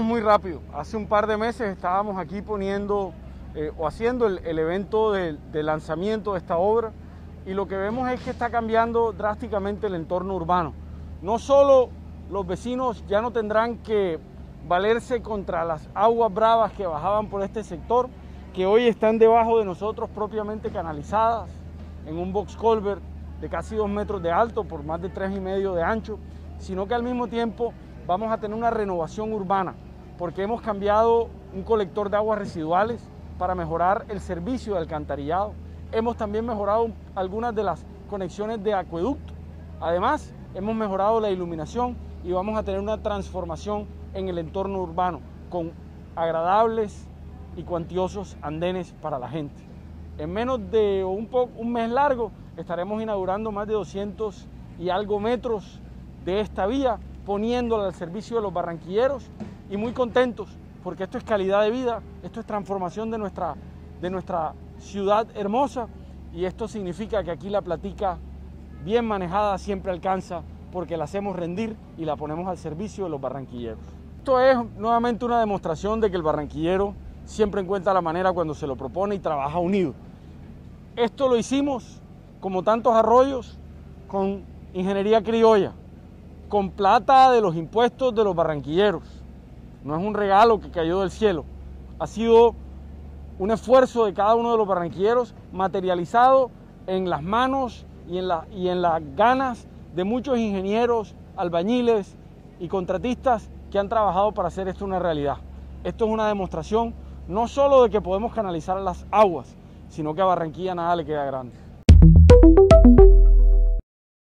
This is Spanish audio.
Muy rápido. Hace un par de meses estábamos aquí poniendo eh, o haciendo el, evento de, de, lanzamiento de esta obra y lo que vemos es que está cambiando drásticamente el entorno urbano. No solo los vecinos ya no tendrán que valerse contra las aguas bravas que bajaban por este sector, que hoy están debajo de nosotros propiamente canalizadas en un box culvert de casi dos metros de alto por más de tres y medio de ancho, sino que al mismo tiempo vamos a tener una renovación urbana, porque hemos cambiado un colector de aguas residuales para mejorar el servicio de alcantarillado. Hemos también mejorado algunas de las conexiones de acueducto. Además, hemos mejorado la iluminación y vamos a tener una transformación en el entorno urbano con agradables y cuantiosos andenes para la gente. En menos de un, mes largo estaremos inaugurando más de 200 y algo metros de esta vía, poniéndola al servicio de los barranquilleros y muy contentos porque esto es calidad de vida, esto es transformación de nuestra, de nuestra ciudad hermosa y esto significa que aquí la platica bien manejada siempre alcanza porque la hacemos rendir y la ponemos al servicio de los barranquilleros. Esto es nuevamente una demostración de que el barranquillero siempre encuentra la manera cuando se lo propone y trabaja unido. Esto lo hicimos, como tantos arroyos, con ingeniería criolla, con plata de los impuestos de los barranquilleros. No es un regalo que cayó del cielo. Ha sido un esfuerzo de cada uno de los barranquilleros materializado en las manos y en, las ganas de muchos ingenieros, albañiles y contratistas que han trabajado para hacer esto una realidad. Esto es una demostración no solo de que podemos canalizar las aguas, sino que a Barranquilla nada le queda grande.